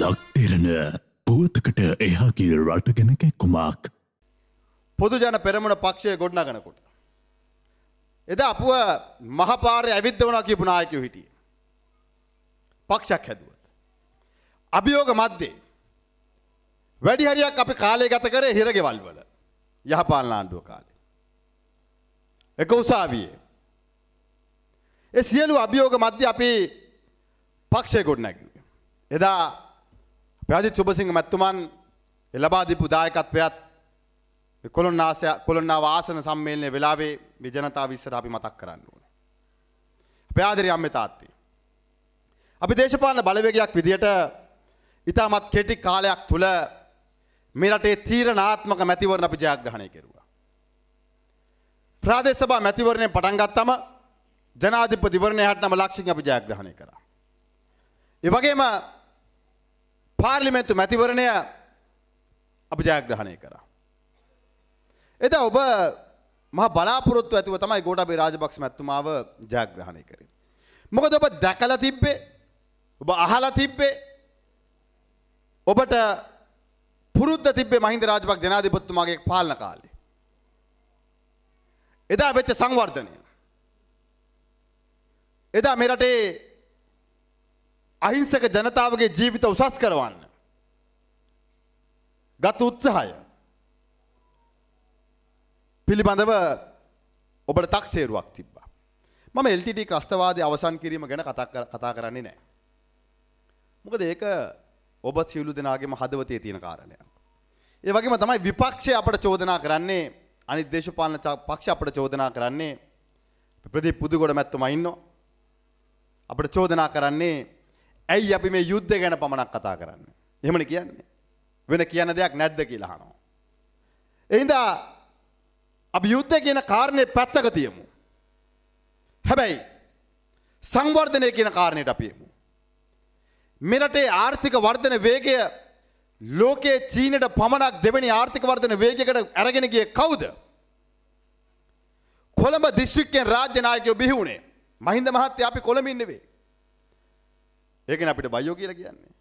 ලක්තිරණ පුවතකට එහාගේ රටගෙන කැක්කුමක්. පොදු ජන පෙරමුණ පක්ෂය ගොඩනගනකොට. එද අපුව මහපාරය ඇවිද්ධ වනා කියපු නායකයෝ හිටිය. පක්ෂක් හැදුවත්. අභියෝග මධ්‍යේ. වැඩි හරියක් අපි කාලය ගත කරේ හිරගෙවල් වල යහපාලන ආණ්ඩුව කාලේ. එක උසාවියේ. ඒ සියලු අභියෝග මධ්‍ය අපි පක්ෂය ගොඩ නැගුවේ. එදා පැදිත් සුභසිංහ මැත්තුමන් ලබා දීපු දායකත්වයත් කොළොන්නාසය කොළොන්නාව ආසන සම්මේලනය වෙලාවේ මේ ජනතාව ඉස්සර අපි මතක් කරන්න ඕන. අපේ ආදරේ අම්මේ තාත්තේ. අපි දේශපාලන බලවේගයක් විදියට ඉතාමත් කෙටි කාලයක් තුල මේ රටේ තීරණාත්මක මැතිවරණ අපි ජයග්‍රහණය කෙරුවා. ප්‍රාදේශ සභා මැතිවරණයෙන් පටන් ගත්තම ජනාධිපතිවරණය හැටනම ලක්ෂින් අපි ජයග්‍රහණය කරා. ඒ වගේම පාර්ලිමේන්තු මැතිවරණය අපි ජයග්‍රහණය කරා. එදා ඔබ මහ බලාපොරොත්තු ඇතිව තමයි ගෝඨාභය රාජපක්ෂ මැතිතුමාව ජයග්‍රහණය කරේ. මොකද ඔබ දැකලා තිබ්බේ ඔබ අහලා තිබ්බේ ඔබට පුරුද්ද තිබ්බේ මහින්ද රාජපක්ෂ ජනාධිපතිතුමාගේ පාලන කාලේ. එදා වෙච්ච සංවර්ධනය. එදා මේ රටේ අහිංසක ජනතාවගේ ජීවිත උසස් කරවන්න. ගත් උත්සාහය පිළිබඳව ඔබට තක්සේරුවක් තිබ්බා. මම LTT ක්‍රස්තවාදය අවසන් කිරීම ගැන කතා කරන්නේ නෑ. මොකද ඒක ඔබ සියලු දෙනාගේම හදවතේ තියෙන කාරණයක්. ඒ වගේම තමයි විපක්ෂය අපට චෝදනා කරන්නේ අනිත් දේශපාලන පක්ෂ අපට චෝදනා කරන්නේ ප්‍රදීප් පුදුගොඩ මැතිතුමා ඉන්නවා. අපට චෝදනා කරන්නේ ඇයි අපි මේ යුද්ධ ගැන පමණක් කතා කරන්නේ. එහෙමනේ කියන්නේ. වෙන කියන දෙයක් නැද්ද කියලා අහනවා. එහෙනම් අපි යුද්ධ කියන කාරණේ පැත්තක තියමු. හැබැයි සංවර්ධනය කියන කාරණයට අපි යමු. මෙරටේ ආර්ථික වර්ධන වේගය ලෝකයේ චීනට පමණක් දෙවැනි ආර්ථික වර්ධන වේගයකට අරගෙන ගියේ කවුද? කොළඹ දිස්ත්‍රික්කයෙන් රාජ්‍ය නායකයෝ බිහි වුණේ. මහින්ද මහත්තයා අපි කොළඹින් නෙවෙයි. ඒකනේ අපිට බයෝ කියලා කියන්නේ.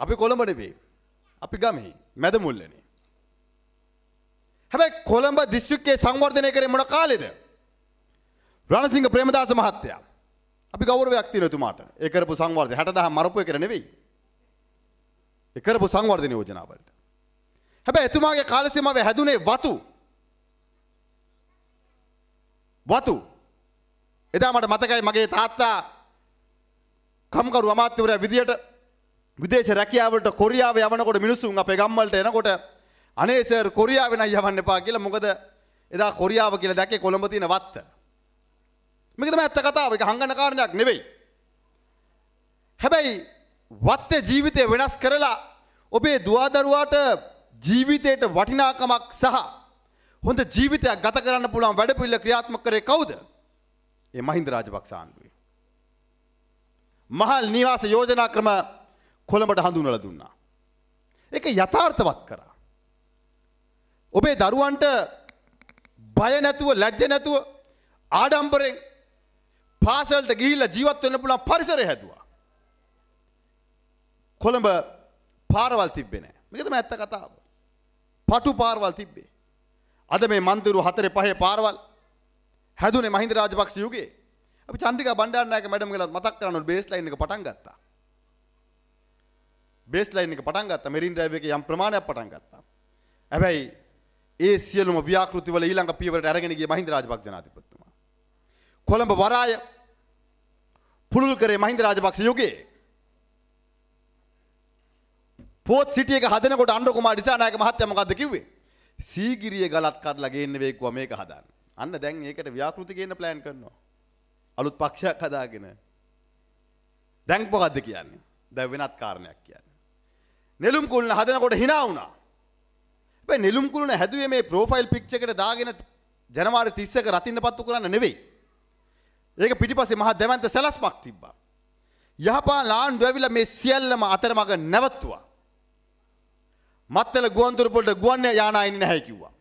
අපි කොළඹ නෙවෙයි. අපි ගමේ මැද මුල්ලනේ. හැබැයි කොළඹ දිස්ත්‍රික්කයේ සංවර්ධනය කරේ මොන කාලෙද? රණසිංහ ප්‍රේමදාස මහත්තයා. අපි ගෞරවයක් තියෙනවා එතුමාට. ඒ කරපු සංවර්ධනය 60000 මරපු එක නෙවෙයි. ඒ කරපු සංවර්ධන යෝජනා වලට. හැබැයි එතුමාගේ කාල සීමාවේ හැදුනේ වතු. වතු. එදා මට මතකයි මගේ තාත්තා කම්කරු අමාත්‍යවරයා විදියට විදේශ රැකියාවලට කොරියාව යවනකොට මිනිස්සුන් අපේ ගම්වලට එනකොට අනේ සර් කොරියාවෙන් යවන්න එපා කියලා මොකද එදා කොරියාව කියලා දැක්කේ කොළඹ තියෙන වත්ත. මේක තමයි ඇත්ත කතාව. ඒක හංගන කාරණයක් නෙවෙයි. හැබැයි වත්තේ ජීවිතය වෙනස් කරලා ඔබේ දුවදරුවාට ජීවිතයට වටිනාකමක් සහ හොඳ ජීවිතයක් ගත කරන්න පුළුවන් වැඩපිළිවෙල ක්‍රියාත්මක කරේ කවුද? ඒ මහින්ද රාජපක්ෂ ආණ්ඩුවේ. මහල් නිවාස යෝජනා ක්‍රම කොළඹට හඳුන්වලා දුන්නා. ඒක යථාර්ථවත් කරා. ඔබේ දරුවන්ට බය නැතුව ලැජ්ජ නැතුව ආඩම්බරෙන් පාසලට ගිහිල්ලා ජීවත් වෙන්න පුළුවන් පරිසරය හැදුවා. කොළඹ පාරවල් තිබ්බේ නැහැ. මේක තමයි ඇත්ත කතාව. පටු පාරවල් තිබ්බේ. අද මේ මන්දිරු හතරේ පහේ පාරවල් හැදුනේ මහින්ද රාජපක්ෂ යුගයේ. අපි චන්ද්‍රිකා බණ්ඩාරනායක මැඩම් ගලත් මතක් කරන්න ඕනේ බේස් ලයින් එක පටන් ගත්තා. බේස් ලයින් එක පටන් ගත්තා. මෙරින් ඩ්‍රයිව් එකේ යම් ප්‍රමාණයක් පටන් ගත්තා. හැබැයි ඒ සියලුම ව්‍යාකෘති වල ඊළඟ පියවරට අරගෙන ගිය මහින්ද රාජපක්ෂ ජනාධිපතිතුමා. කොළඹ වරාය පුළුල් කරේ මහින්ද රාජපක්ෂ යුගයේ. පෝත් සිටිය එක හදනකොට අණ්ඩු කුමාර දිසානායක මහත්තයා මොකද්ද කිව්වේ? සීගිරිය ගලත් කඩලා ගේන්න වේකුවා මේක හදන්න. අන්න දැන් ඒකට ව්‍යාකෘති ගේන්න ප්ලෑන් කරනවා. අලුත් පක්ෂයක් හදාගෙන. දැන් මොකද්ද කියන්නේ? දැන් වෙනත් කාරණයක් කියන්නේ. නෙළුම් කුළුණ හදනකොට hina වුණා. හැබැයි නෙළුම් කුළුණ හැදුවේ මේ ප්‍රොෆයිල් පික්චර් එකට දාගෙන ජනවාරි 31 රතින්න පත්තු කරන්න නෙවෙයි. ඒක පිටිපස්සේ මහා දැවැන්ත සැලැස්මක් තිබ්බා. යහපාලන ආණ්ඩුව ඇවිල්ලා මේ සියල්ලම අතරමඟ නැවතුවා. මත්තල ගුවන්තොටුපළට ගුවන් යානා එන්නේ නැහැ කිව්වා.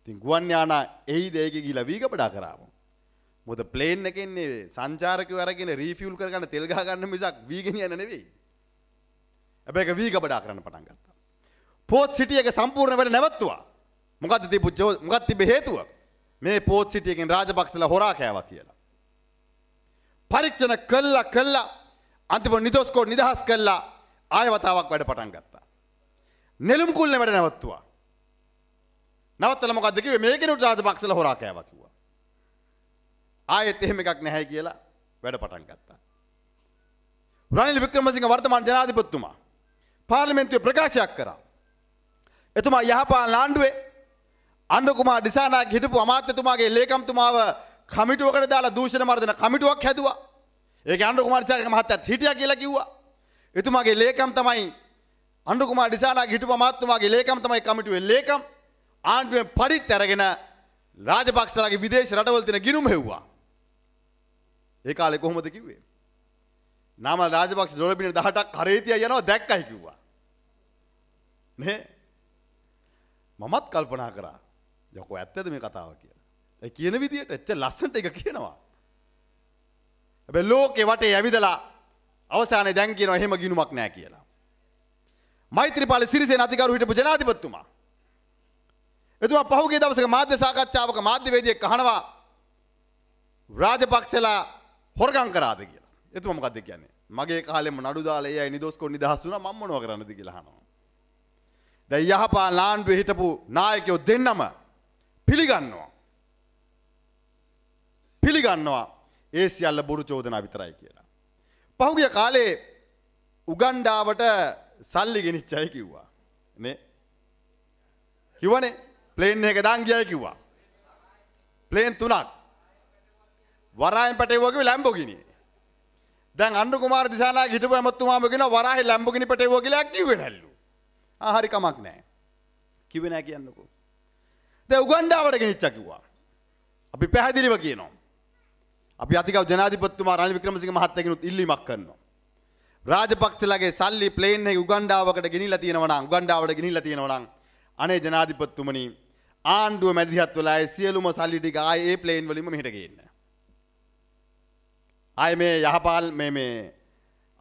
ඉතින් ගුවන් යානා එයිද ඒකේ ගිහලා වීගපඩා කරාම. මොකද ප්ලේන් එකේ ඉන්නේ සංචාරකයෝ අරගෙන රීෆියුල් කරගන්න තෙල් ගහ ගන්න මිසක් වී ගෙනියන්න නෙවෙයි. හැබැයි ඒක වී ගබඩා කරන්න පටන් ගත්තා. පෝත් සිටියක සම්පූර්ණ වැඩ නැවතුවා. මොකද්ද තිබු මොකක්ද තිබෙ හේතුව? මේ පෝත් සිටියකින් රාජපක්ෂලා හොරා කෑවා කියලා. පරීක්ෂණ කළා කළා අන්තිම නිදොස්කෝඩ් නිදහස් කළා ආය වතාවක් වැඩ පටන් ගත්තා. නෙළුම් කුල්නේ වැඩ නැවතුවා. නවත්තලා මොකද්ද කිව්වේ මේකෙනුත් රාජපක්ෂලා හොරා කෑවා කිව්වා. ආයෙත් එහෙම එකක් නැහැ කියලා වැඩ පටන් ගත්තා. රනිල් වික්‍රමසිංහ වර්තමාන ජනාධිපතිතුමා පාර්ලිමේන්තුවේ ප්‍රකාශයක් කරා. එතුමා යහපාලන ආණ්ඩුවේ අන්ඩු කුමාර දිසානායක හිටපු අමාත්‍යතුමාගේ ලේකම්තුමාව කමිටුවකට දාලා දූෂණ මර්දන කමිටුවක් හැදුවා. ඒක අන්ඩු කුමාර දිසානායක මහත්තයාත් හිටියා කියලා කිව්වා. එතුමාගේ ලේකම් තමයි අන්ඩු කුමාර දිසානායක හිටපු අමාත්‍යතුමාගේ ලේකම් තමයි කමිටුවේ ලේකම් ආණ්ඩුවෙන් පරිත් අරගෙන රාජපක්ෂලාගේ විදේශ රටවල තියෙන ගිණුම් හෙව්වා. ඒ කාලේ කොහොමද කිව්වේ? නාමල් රාජපක්ෂ ඩොලර් බිලියන 18ක් කරේ තියා යනවා දැක්කයි කිව්වා. නේ? මමත් කල්පනා කරා. යකෝ ඇත්තද මේ කතාව කියලා. ඒ කියන විදිහට එච්චර ලස්සනට ඒක කියනවා. හැබැයි ලෝකේ වටේ ඇවිදලා අවසානයේ දැන් කියනවා එහෙම ගිනුමක් නැහැ කියලා. මෛත්‍රීපාල සිරිසේන අධිකාරු හිටපු ජනාධිපතිතුමා. එතුමා පහුගිය දවසක මාධ්‍ය සාකච්ඡාවක මාධ්‍යවේදියෙක් අහනවා රාජපක්ෂලා හොරගම් කරාද කියලා. එතුමා මොකද්ද කියන්නේ? මගේ කාලෙම නඩු දාලා ඒ අය නිදොස් කොට නිදහස් වුණා මම මොනව කරන්නද කියලා අහනවා. දැන් යහපාලන ආණ්ඩුවේ හිටපු නායකයෝ දෙන්නම පිළිගන්නවා. පිළිගන්නවා ඒ සියල්ල බොරු චෝදනා විතරයි කියලා. පහුගිය කාලේ උගන්ඩාවට සල්ලි ගෙනිච්චයි කිව්වා. නේ? කිව්වනේ ප්ලේන් එක දාන් ගියයි කිව්වා. ප්ලේන් තුනක්. වරායෙන් පැටවුවා ලැම්බෝගිනි. දැන් අන්ඩු කුමාර දිසානායක හිටපු ඇමතුමාම කියන වරාහේ ලැම්බෝගිනි පැටවුවා කියලා කිව්වේ නැල්ලු. ආ හරි කමක් නැහැ. කිව්වේ නැහැ කියන්නකෝ. දැන් උගන්ඩාවට ගෙනිච්චා කිව්වා. අපි පැහැදිලිව කියනවා. අපි අතිගව ජනාධිපතිතුමා රනිල් වික්‍රමසිංහ මහත්තයාගෙනුත් ඉල්ලීමක් කරනවා. රාජපක්ෂලගේ සල්ලි ප්ලේන් එක උගන්ඩාවකට ගෙනිලා තියෙනවා නම් උගන්ඩාවට ගෙනිලා තියෙනවා නම් අනේ ජනාධිපතිතුමනි ආණ්ඩුව මැදිහත් වෙලා ඒ සියලුම සල්ලි ටික ආයේ ඒ ප්ලේන් වලින්ම මෙහෙට ගේන්න. ආයේ මේ යහපාල් මේ මේ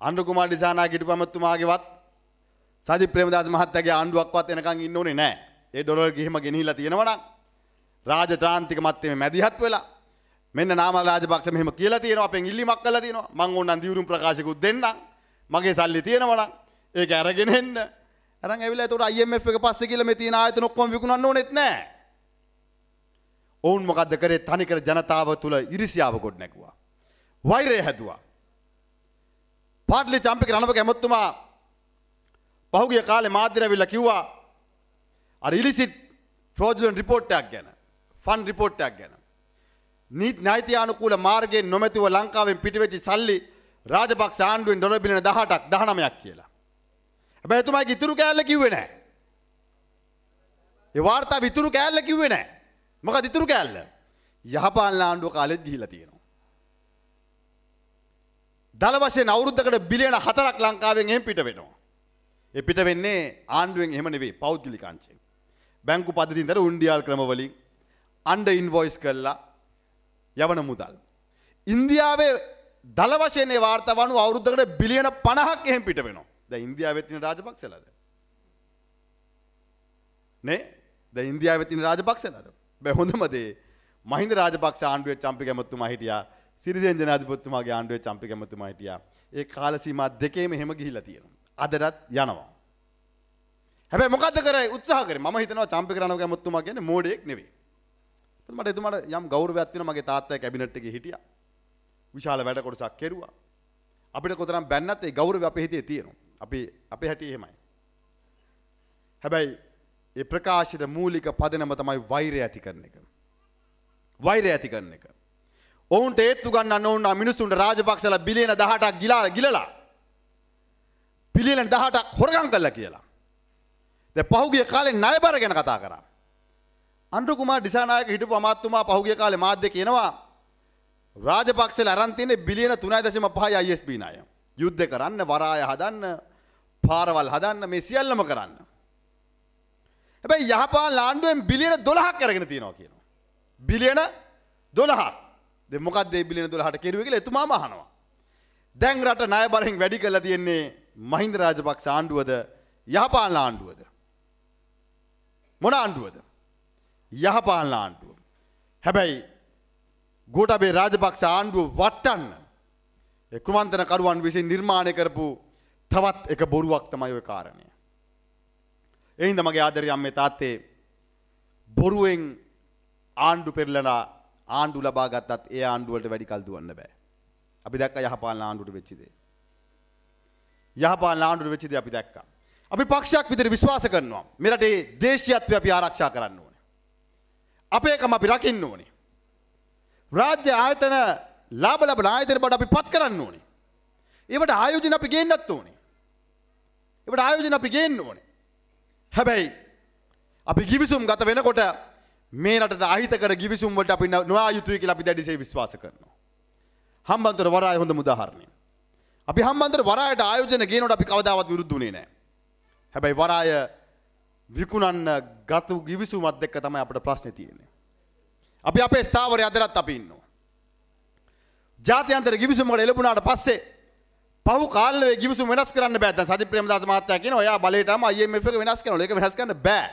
අන්ඩු කුමාර දිසානා කිටුපමතුමාගේවත් සජිත් ප්‍රේමදාස මහත්තයාගේ ආණ්ඩුවක්වත් එනකන් ඉන්න ඕනේ නැහැ. ඒ ඩොලර් ගිහිම ගෙනිහිලා තියෙනවා නම් රාජතාන්තික මත්තේ මැදිහත් වෙලා මෙන්න නාමල් රාජපක්ෂ මෙහෙම කියලා තියෙනවා අපෙන් ඉල්ලීමක් කළා තියෙනවා. මං ඕනනම් දියුරුම් ප්‍රකාශිකුත් දෙන්නම්. මගේ සල්ලි තියෙනවා නම් ඒක අරගෙන එන්න. අරන් ඇවිල්ලා ඒකට IMF එක පස්සේ කියලා මේ තියෙන ආයතන ඔක්කොම විකුණන්න ඕනෙත් නැහැ ඔවුන් මොකද්ද කරේ? තනිකර ජනතාව තුල ඉරිසියාව ගොඩ නැගුවා. වෛරය හැදුවා පාට්ලි චම්පික රණවක ඇමතුමා පහුගිය කාලේ මාධ්‍යර ඇවිල්ලා කිව්වා අර ඉලිසිට් ෆ්‍රෝජුලන් රිපෝට් එකක් ගැන ෆන් රිපෝට් එකක් ගැන නීති නෛත්‍යානුකූල මාර්ගයෙන් නොමැතිව ලංකාවෙන් පිටවෙච්ච සල්ලි රාජපක්ෂ ආණ්ඩුවෙන් ඩොලර් බිලියන 18ක් 19ක් කියලා. හැබැයි එතුමාගේ ඉතුරු කෑල්ල කිව්වේ නැහැ. ඒ වාර්තා විතුරු කෑල්ල කිව්වේ නැහැ. මොකද ඉතුරු කෑල්ල? යහපාලන ආණ්ඩුව කාලෙත් ගිහිලා තියෙනවා. දල වශයෙන් අවුරුද්දකට බිලියන 4ක් ලංකාවෙන් එහෙම පිට වෙනවා. ඒ පිට වෙන්නේ ආණ්ඩුවෙන් එහෙම නෙවෙයි පෞද්ගලික අංශයෙන්. බැංකු පද්ධතියෙන්තර උන්ඩියාල් ක්‍රම වලින් අන්ඩර් ඉන්වොයිස් කළා යවන මුදල්. ඉන්දියාවේ දල වශයෙන් ඒ වාර්තා වනු අවුරුද්දකට බිලියන 50ක් එහෙම පිට වෙනවා. දැන් ඉන්දියාවෙත් තියෙන රාජපක්ෂලාද? නේ? දැන් ඉන්දියාවෙත් තියෙන රාජපක්ෂලාද? බෑ හොඳම දේ මහින්ද රාජපක්ෂ ආණ්ඩුවේ චම්පි කැමතුමා හිටියා. සිරිසේන ජනාධිපතිතුමාගේ ආණ්ඩුවේ චම්පි කැමතුමා හිටියා. ඒ කාල සීමා දෙකේම එහෙම ගිහිලා තියෙනවා. අදටත් යනවා. හැබැයි මොකද්ද කරේ උත්සාහ කරේ මම හිතනවා චම්පි කරනව කැමතුමා කියන්නේ මෝඩයෙක් නෙවෙයි. මට එතුමාට යම් ගෞරවයක් තියෙනවා මගේ තාත්තා කැබිනට් එකේ හිටියා. විශාල වැඩ කොටසක් කෙරුවා. අපිට කොතරම් බැන්නත් ඒ ගෞරවය අපේ හිතේ තියෙනවා. අපි අපේ හැටි එහෙමයි. හැබැයි ඒ ප්‍රකාශයට මූලික පදනම තමයි වෛරය ඇති කරන එක. වෛරය ඇති කරන එක. ඔවුන්ට ඒත්තු ගන්නන්න ඕන මිනිස්සුන්ට රාජපක්ෂලා බිලියන 18ක් ගිලා ගිලලා බිලියන 18ක් හොරගම් කළා කියලා. දැන් පහුගිය කාලේ ණයබර ගැන කතා කරා. අන්ඩු කුමාර දිසානායක හිටපු අමාත්‍යතුමා පහුගිය කාලේ මාධ්‍ය කියනවා රාජපක්ෂලා අරන් තියෙන්නේ බිලියන 3.5යි ISB ණය. යුද්ධ කරන්න, වරාය හදන්න, පාරවල් හදන්න මේ සියල්ලම කරන්න. හැබැයි යහපාලන ආණ්ඩුවෙන් බිලියන 12ක් අරගෙන තියෙනවා කියනවා. බිලියන 12ක්. දැන් මොකක්ද මේ බිලියන 12ට කෙරුවේ කියලා එතුමාම අහනවා. දැන් රට ණය බරෙන් වැඩි කරලා තියෙන්නේ මහින්ද රාජපක්ෂ ආණ්ඩුවද යහපාලන ආණ්ඩුවද. මොන ආණ්ඩුවද. යහපාලන ආණ්ඩුව. හැබැයි ගෝටබේ රාජපක්ෂ ආණ්ඩුව වට්ටන්න කුමන්තන කරුවන් විසින් නිර්මාණය කරපු තවත් එක බොරුවක් තමයි ඔය කාරණය. එහින්ද මගේ ආදරය අම්මේ තාත්තේ බොරුවෙන් ආණ්ඩු පෙරලලා ආණ්ඩු ලබා ගත්තත් ඒ ආණ්ඩුවලට වැඩි කල් දුවන්න බෑ. අපි දැක්ක යහපාලන ආණ්ඩුවට වෙච්ච දේ. යහපාලන ආණ්ඩුවට වෙච්ච දේ අපි දැක්කා. අපි පක්ෂයක් විදිහට විශ්වාස කරනවා. මේ රටේ දේශීයත්වය අපි ආරක්ෂා කරන්න ඕනේ. අපේකම අපි රකින්න ඕනේ. රාජ්‍ය ආයතන ලාභ ලබන ආයතන බඩ අපි පත් කරන්න ඕනේ. ඒවට ආයෝජන අපි ගේන්නත් ඕනේ. ඒවට ආයෝජන අපි ගේන්න ඕනේ. හැබැයි අපි ගිවිසුම් ගත වෙනකොට මේ රටට අහිත කර ගිවිසුම් වලට අපි නොයා යුතුයි කියලා අපි දැඩිසේ විශ්වාස කරනවා. හම්බන්තොට වරාය හොඳ මුදාහරණය. අපි හම්බන්තොට වරායට ආයෝජන ගේනකොට අපි කවදාවත් විරුද්ධ වුණේ නැහැ. හැබැයි වරාය විකුණන්න ගතු ගිවිසුමත් එක්ක තමයි අපිට ප්‍රශ්නේ තියෙන්නේ. අපි අපේ ස්ථාවරය අදරත් අපි ඉන්නවා. ජාත්‍යන්තර ගිවිසුමකට එළඹුණාට පස්සේ පහු කාලේ ගිවිසුම වෙනස් කරන්න බෑ. දැන් සජිත් ප්‍රේමදාස මහත්තයා කියනවා එයා බලයටම IMF එක වෙනස් කරනවා. ඒක වෙනස් කරන්න බෑ.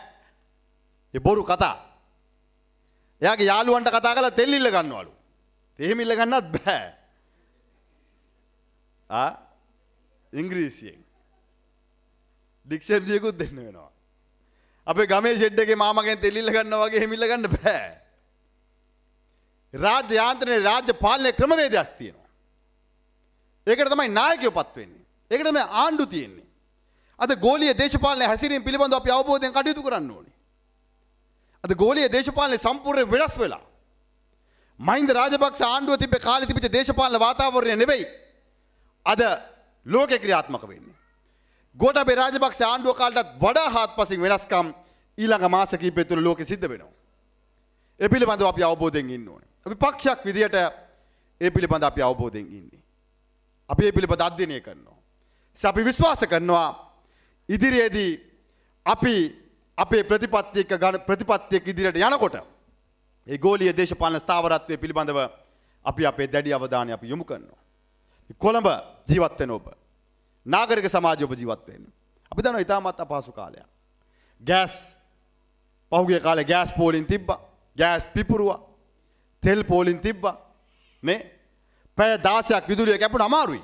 ඒ බොරු කතා. එයාගේ යාළුවන්ට කතා කරලා තෙල් ඉල්ල ගන්නවලු. එහෙම ඉල්ල ගන්නත් බෑ. ආ ඉංග්‍රීසියෙන්. ඩික්ෂනරියකුත් දෙන්න වෙනවා. අපේ ගමේ ෂෙඩ් එකේ මාමගෙන් තෙල් ඉල්ල ගන්නවා වගේ එහෙම ඉල්ල ගන්න බෑ. රාජ්‍ය යාන්ත්‍රණයේ රාජ්‍ය පාලනයේ ක්‍රමවේදයක් තියෙනවා. ඒකට තමයි නායකයෝ පත් වෙන්නේ. ඒකට තමයි ආණ්ඩු තියෙන්නේ. අද ගෝලීය දේශපාලන හැසිරීම පිළිබඳව අපි අවබෝධයෙන් කටයුතු කරන්න ඕනේ. අද ගෝලීය දේශපාලනය සම්පූර්ණයෙන් වෙනස් වෙලා. මහින්ද රාජපක්ෂ ආණ්ඩුව තිබ්බේ කාලේ තිබිච්ච දේශපාලන වාතාවරණය නෙවෙයි. අද ලෝකේ ක්‍රියාත්මක වෙන්නේ. ගෝඨාභය රාජපක්ෂ ආණ්ඩුව කාලටත් වඩා හාත්පසින් වෙනස්කම් ඊළඟ මාස කිහිපය තුළ ලෝකෙ සිද්ධ වෙනවා. ඒ පිළිබඳව අපි අවබෝධයෙන් ඉන්න ඕනේ. අපි පක්ෂයක් විදියට ඒ පිළිබඳ අපි අවබෝධයෙන් ඉන්නේ. අපි ඒ පිළිබඳ අධ්‍යයනය කරනවා. අපි විශ්වාස කරනවා ඉදිරියේදී අපි අපේ ප්‍රතිපත්තියක ගන ප්‍රතිපත්තියක ඉදිරියට යනකොට ඒ ගෝලීය දේශපාලන ස්ථාවරත්වය පිළිබඳව අපි අපේ දැඩි අවධානය අපි යොමු කරනවා. කොළඹ ජීවත් වෙන ඔබ නාගරික සමාජය ඔබ ජීවත් වෙන්නේ. අපි දන්නවා ඉතාමත් අපහසු කාලයක්. ගෑස් පහුගිය කාලේ ගෑස් පෝලින් තිබ්බා. ගෑස් පිපුරුවා. තෙල් පෝලින් තිබ්බා. නේ? පැය 16ක් විදුලිය කැපුණ අමාරුයි.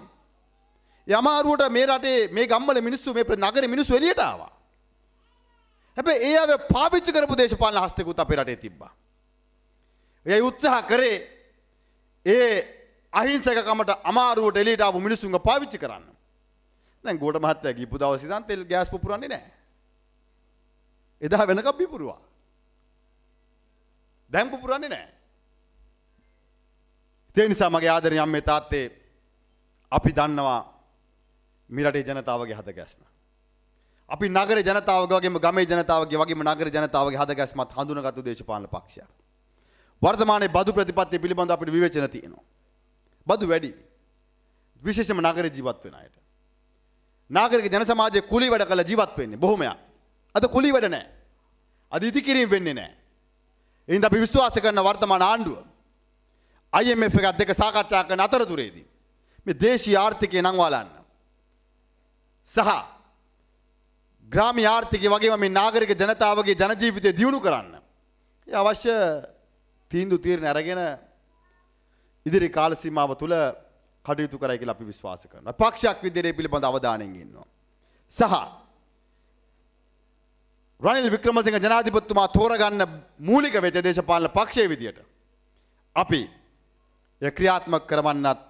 ඒ අමාරුවට මේ රටේ මේ ගම්වල මිනිස්සු මේ නගරේ මිනිස්සු එළියට ආවා. හැබැයි ඒ අය පාවිච්චි කරපු දේශපාලන හස්තකුත් අපේ රටේ තිබ්බා. එයයි උත්සාහ කරේ ඒ අහිංසකකමට අමාරුවට එළියට ආපු මිනිස්සුන්ව පාවිච්චි කරන්න. දැන් ගෝඨ මහත්තයා ගිහපු දවසේ ඉඳන් තෙල් ගෑස් පුපුරන්නේ නැහැ. එදා වෙනකම් පිපුරුවා. දැන් පුපුරන්නේ නැහැ. ඒ නිසා මගේ ආදරණීය අම්මේ තාත්තේ අපි දන්නවා මේ රටේ ජනතාවගේ හද ගැස්ම. අපි නගර ජනතාවගේ වගේම ගමේ ජනතාවගේ වගේම නගර ජනතාවගේ හද ගැස්මත් හඳුනගත්තු දේශපාලන පක්ෂයක්. වර්තමානයේ බදු ප්‍රතිපත්තිය පිළිබඳ අපිට විවේචන තියෙනවා. බදු වැඩි. විශේෂම නගර ජීවත් වෙන අයට. නාගරික ජන සමාජයේ කුලී වැඩ කළ ජීවත් වෙන්නේ බොහොමයක්. අද කුලී වැඩ නැහැ. අද ඉදිකිරීම වෙන්නේ නැහැ. එහෙනම් අපි විශ්වාස කරන වර්තමාන ආණ්ඩුව IMF එකත් දෙක සාකච්ඡා කරන අතරතුරේදී මේ දේශීය ආර්ථිකය නංවාලන්න සහ ග්‍රාමීය ආර්ථිකය වගේම මේ නාගරික ජනතාවගේ ජන ජීවිතය දියුණු කරන්න ඒ අවශ්‍ය තීන්දුව තීරණ අරගෙන ඉදිරි කාල සීමාව තුළ කටයුතු කරයි කියලා අපි විශ්වාස කරනවා. පක්ෂයක් විදිහට පිළිබඳ අවධානයෙන් ඉන්නවා. සහ රනිල් වික්‍රමසිංහ ජනාධිපතිතුමා තෝරගන්න මූලික වෙච්ච දේශපාලන පක්ෂයේ විදියට අපි එය ක්‍රියාත්මක කරවන්නත්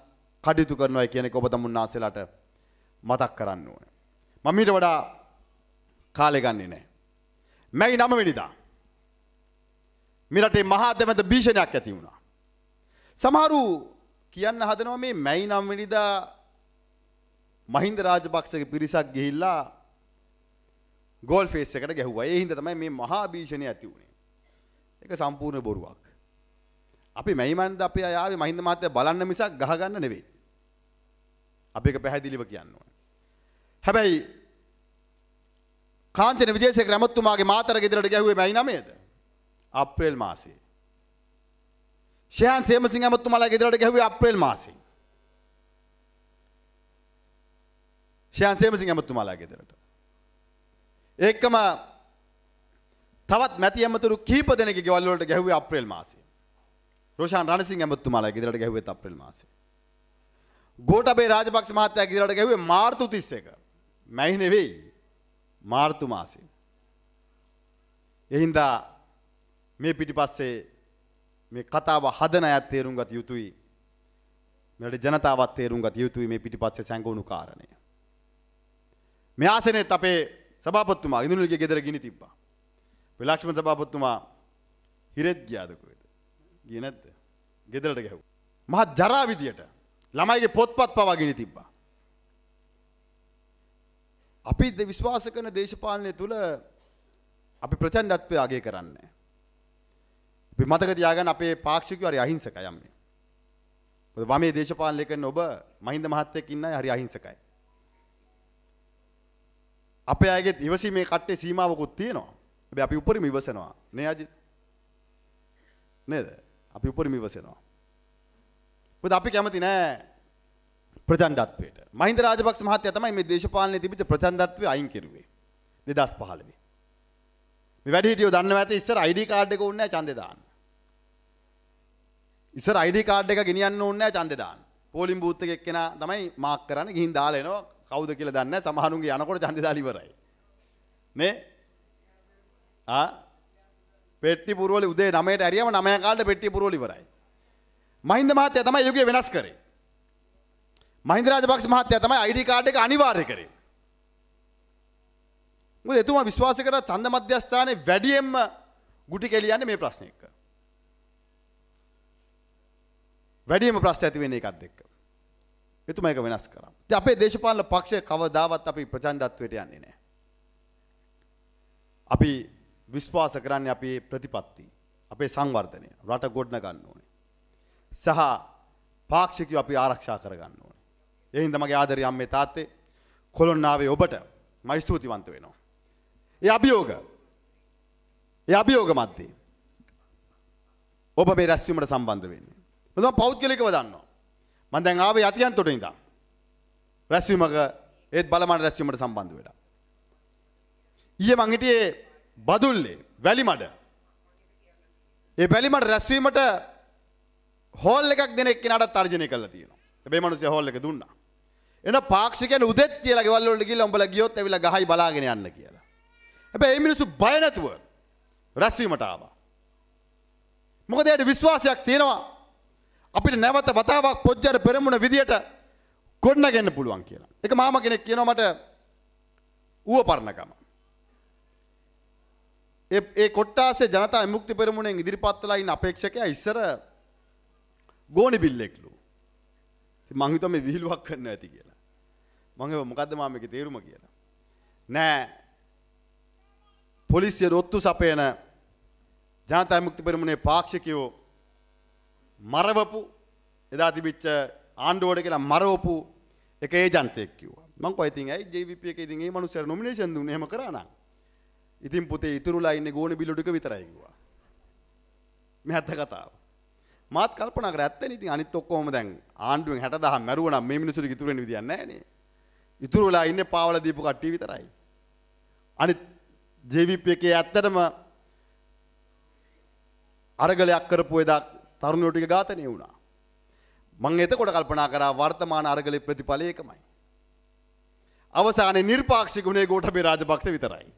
කටයුතු කරනවා කියන එක ඔබ තමුන්නාසෙලාට මතක් කරන්න ඕනේ. මම ඊට වඩා කාලේ ගන්නේ නැහැ. මැයි 9 වෙනිදා මේ රටේ මහා දෙමළ භීෂණයක් ඇති වුණා. සමහරු කියන්න හදනවා මේ මැයි 9 වෙනිදා මහින්ද රාජපක්ෂගේ පිරිසක් ගිහිල්ලා ගෝල් ෆේස් එකට ගැහුවා. ඒ හින්දා තමයි මේ මහා භීෂණය ඇති වුණේ. ඒක සම්පූර්ණ බොරුවක්. අපි මැයිමන්ද අපේ අය ආවේ මහින්ද මහත්තයා බලන්න මිසක් ගහගන්න නෙවෙයි. අපි ඒක පැහැදිලිව කියන්න ඕනේ. හැබැයි කාංචන විජේසේකර ඇමතුමාගේ මාතර ගෙදරට ගැහුවේ මැයි 9ද? අප්‍රේල් මාසයේ. ෂයන් සේමසිංහ ඇමතුමාලා ගෙදරට ගැහුවේ අප්‍රේල් මාසයේ. ශයන් සේමසිංහ ඇමතුමාලා ගෙදරට. ඒකම තවත් මැති ඇමතුරු කීප දෙනෙක් ගෙවල් වලට ගැහුවේ අප්‍රේල් මාසයේ. රෝෂාන් රණසිංහ ඇමතුමාලා ගෙදරට ගැහුවේ අප්‍රේල් මාසයේ. ගෝඨබේ රාජපක්ෂ මහත්තයා ගෙදරට ගැහුවේ මාර්තු 31. මැයි නෙවෙයි. මාර්තු මාසයේ. එහින්දා මේ පිටිපස්සේ මේ කතාව හදන අයත් තේරුම් ගත යුතුයි. මෙරට ජනතාවත් තේරුම් ගත යුතුයි මේ පිටිපස්සේ සැඟවුණු කාරණය. මේ ආසනෙත් අපේ සභාපතිතුමා ඉඳුනුල්ගේ ගෙදර ගිනි තිබ්බා. විලක්ෂ්මන් සභාපතිතුමා හිරෙත් ගියාද කොහෙද? ගියේ නැද්ද? ගෙදරට ගැහුවා. මහත් ජරා විදියට ළමයිගේ පොත්පත් පවා ගිනි තිබ්බා. අපි විශ්වාස කරන දේශපාලනය තුළ අපි ප්‍රචණ්ඩත්වය අගය කරන්නේ. අපි මතක තියාගන්න අපේ පාක්ෂිකයෝ හරි අහිංසකයි යන්නේ. මොකද වමේ දේශපාලනය කරන ඔබ මහින්ද මහත්තයෙක් ඉන්න අය හරි අහිංසකයි. අපේ අයගේ ඉවසීමේ කට්ටේ සීමාවකුත් තියෙනවා. හැබැයි අපි උපරිම ඉවසනවා. නේ අජිත්? නේද? අපි උපරිම ඉවසනවා. මොකද අපි කැමති නෑ ප්‍රචණ්ඩත්වයට. මහින්ද රාජපක්ෂ මහත්තයා තමයි මේ දේශපාලනයේ තිබිච්ච ප්‍රචණ්ඩත්වය අයින් කෙරුවේ. 2015. මේ වැඩිහිටියෝ දන්නවා ඇති ඉස්සර ID කාඩ් එක ඕනේ නැහැ ඡන්දේ දාන්න. ඉස්සර ID කාඩ් එක ගෙනියන්න ඕනේ නැහැ ඡන්දේ දාන්න. පෝලිං බූත් එකේ එක්කෙනා තමයි මාක් කරන්නේ ගිහින් දාලා එනවා කවුද කියලා දන්නේ නැහැ සමහරුන්ගේ යනකොට ඡන්දේ දාලා ඉවරයි. නේ? ආ පෙට්ටි පුරවල උදේ 9ට ඇරියම 9 කාලේ පෙට්ටි පුරවල ඉවරයි. මහින්ද මහත්තයා තමයි යුගය වෙනස් කරේ. මහින්ද රාජපක්ෂ මහත්තයා තමයි ID කාඩ් එක අනිවාර්ය කරේ. මොකද එතුමා විශ්වාස කරා ඡන්ද මධ්‍යස්ථානයේ වැඩියෙන්ම ගුටි කෙලියන්නේ මේ ප්‍රශ්න එක්ක. වැඩියෙන්ම ප්‍රශ්න ඇති වෙන්නේ ඒකත් එක්ක. එතුමා ඒක වෙනස් කරා. ඉතින් අපේ දේශපාලන පක්ෂය කවදාවත් අපි ප්‍රචණ්ඩත්වයට යන්නේ නැහැ. අපි විශ්වාස කරන්නේ අපේ ප්‍රතිපත්ති, අපේ සංවර්ධනය, රට ගොඩන ගන්න ඕනේ. සහ පාක්ෂිකයෝ අපි ආරක්ෂා කරගන්න ඕනේ. ඒ හින්දා මගේ ආදරේ අම්මේ තාත්තේ කොළොන්නාවේ ඔබට මම ස්තුතිවන්ත වෙනවා. ඒ අභියෝග ඒ අභියෝග මැද්දේ ඔබ මේ රැස්වීමට සම්බන්ධ වෙන්නේ. මම පෞද්ගලිකව දන්නවා. මම දැන් ආවේ යතියන්තොට ඉඳන්. රැස්වීමක ඒත් බලමන් රැස්වීමට සම්බන්ධ වෙලා. ඊයේ මං හිටියේ බදුල්ලේ වැලිමඩ. ඒ වැලිමඩ රැස්වීමට හෝල් එකක් දෙන එක්කෙනාට තර්ජනය කරලා තියෙනවා. හැබැයි මිනිස්සු හෝල් එක දුන්නා. එන පාක්ෂිකයන් උදෙත් කියලා ගෙවල් වලට ගිහලා උඹලා ගියොත් ඇවිල්ලා ගහයි බලාගෙන යන්න කියලා. හැබැයි මේ මිනිස්සු බය නැතුව රැස්වීමට ආවා. මොකද එයාට විශ්වාසයක් තියෙනවා අපිට නැවත වතාවක් පොජ්ජර පෙරමුණ විදියට ගොඩනගන්න පුළුවන් කියලා. එක මාම කෙනෙක් කියනවා මට ඌව පරණකම. ඒ ඒ කොට්ටාසේ ජනතා විමුක්ති පෙරමුණෙන් ඉදිරිපත් වෙලා ඉන්න අපේක්ෂකයා ඉස්සර ගෝනි බිල්ලෙක්ලු. ඉතින් මං හිතුවා මේ විහිළුවක් කරන්න ඇති කියලා. මං ඒව මොකද්ද මාම මේකේ තේරුම කියලා. නෑ පොලිසිය රොත්තු සපයන ජනතා විමුක්ති පෙරමුණේ පාක්ෂිකයෝ මරවපු එදා තිබිච්ච ආණ්ඩුවට කියලා මරවපු එක ඒජන්තයෙක් කිව්වා. මං කොයි ඉතින් ඇයි JVP එකේ ඉතින් ඒ මනුස්සයර නොමිනේෂන් දුන්නේ එහෙම කරා නම්. ඉතින් පුතේ ඉතුරුලා ඉන්නේ ගෝණි බිල්ල ටික විතරයි කිව්වා. මේ ඇත්ත කතාව. මාත් කල්පනා කර ඇත්තනේ ඉතින් අනිත් ඔක්කොම දැන් ආණ්ඩුවෙන් 60000 මැරුවා නම් මේ මිනිස්සුන්ට ඉතුරු වෙන විදියක් නැහැ නේ. ඉතුරුලා ඉන්නේ පාවල දීපු කට්ටිය විතරයි. අනිත් JVP එකේ ඇත්තටම අරගලයක් කරපු එදා තරුණයෝ ටික ඝාතනය වුණා. මං එතකොට කල්පනා කරා වර්තමාන අරගලේ ප්‍රතිඵලය එකමයි. අවසානයේ නිර්පාක්ෂික වුණේ ගෝඨබේ රාජපක්ෂ විතරයි.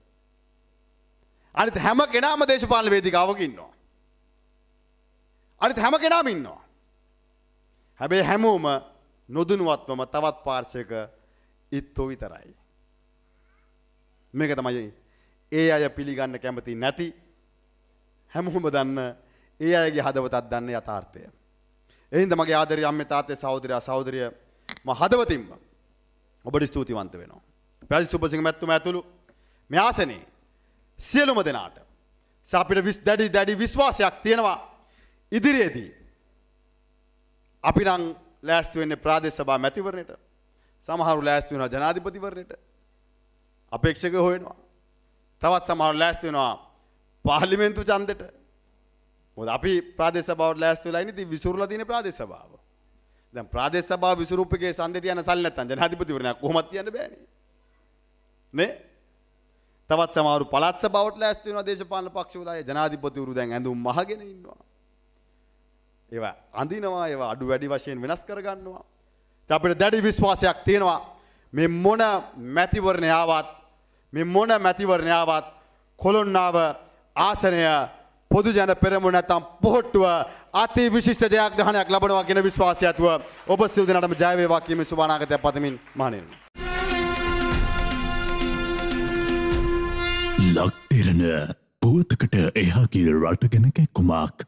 අනිත් හැම කෙනාම දේශපාලන වේදිකාවක ඉන්නවා. අනිත් හැම කෙනාම ඉන්නවා. හැබැයි හැමෝම නොදනුවත්වම තවත් පාර්ශවයක ඉත්තෝ විතරයි. මේක තමයි ඒ අය පිළිගන්න කැමති නැති හැමෝම දන්න ඒ අයගේ හදවතත් දන්න යථාර්ථය. එහින්ද මගේ ආදරය අම්මේ තාත්තේ සහෝදරයා සහෝදරිය ම හදවතින්ම ඔබට ස්තුතිවන්ත වෙනවා. පැසි සුපසිංහ මැත්තුම ඇතුළු මේ ආසනේ සියලුම දෙනාට සාපිට විස් දැඩි දැඩි විශ්වාසයක් තියෙනවා ඉදිරියේදී. අපි නම් ලෑස්ති වෙන්නේ ප්‍රාදේශ සභා මැතිවරණයට සමහරු ලෑස්ති වෙනවා ජනාධිපතිවරණයට අපේක්ෂක හොයනවා. තවත් සමහරු ලෑස්ති වෙනවා පාර්ලිමේන්තු ඡන්දෙට. මොකද අපි ප්‍රාදේශ සභාවට ලෑස්ති වෙලා ඉන්නේ ඉතින් විසුරුලා තියෙන ප්‍රාදේශ සභාව. දැන් ප්‍රාදේශ සභාව විසුරුප්පගේ සන්දේ තියන සල්ලි නැත්තම් ජනාධිපතිවරණයක් කොහොමද තියන්න බෑනේ. නේ? තවත් සමහරු පළාත් සභාවට ලෑස්ති වෙනවා දේශපාලන පක්ෂවල අය ජනාධිපතිවරු දැන් ඇඳුම් මහගෙන ඉන්නවා. ඒවා අඳිනවා ඒවා අඩු වැඩි වශයෙන් වෙනස් කරගන්නවා. ඉතින් අපිට දැඩි විශ්වාසයක් තියෙනවා මේ මොන මැතිවරණය ආවත් මේ මොන මැතිවරණය ආවත් කොළොන්නාව ආසනය පොදු ජන පෙරමුණ නැත්නම් පොහොට්ටුව අති විශිෂ්ට ජයග්‍රහණයක් ලබනවා කියන විශ්වාසය ඇතුව ඔබ සියලු දෙනාටම ජය වේවා කියන සුබ අනාගතයක් පතමින් මහණෙනි. ලක්තිරණ පුවතකට එහාගේ රටගෙන කැක්කුමක්